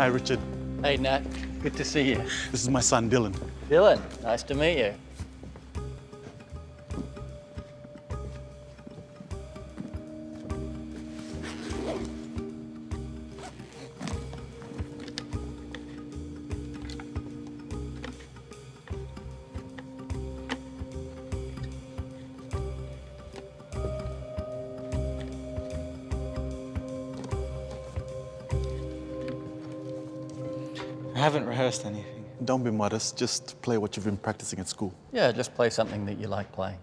Hi, Richard. Hey, Nat. Good to see you. This is my son, Dylan. Dylan, nice to meet you. I haven't rehearsed anything. Don't be modest. Just play what you've been practicing at school. Yeah, just play something that you like playing.